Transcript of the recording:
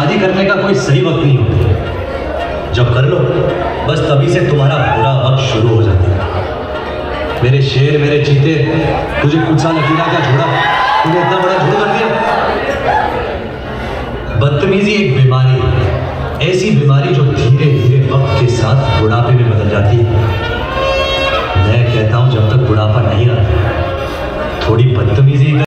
शादी करने का कोई सही वक्त नहीं होता। जब कर लो, बस तभी से तुम्हारा बुरा वक्त शुरू हो जाता है। मेरे शेर, मेरे चीते, तुझे कुछ साल अकेला क्या छोड़ा? तुझे इतना बड़ा झूठ कर दिया? बदतमीजी एक बीमारी है। ऐसी बीमारी जो धीरे धीरे वक्त के साथ बुढ़ापे में बदल जाती है। मैं कहता हूँ, जब तक बुढ़ापा नहीं आता, थोड़ी बदतमीजी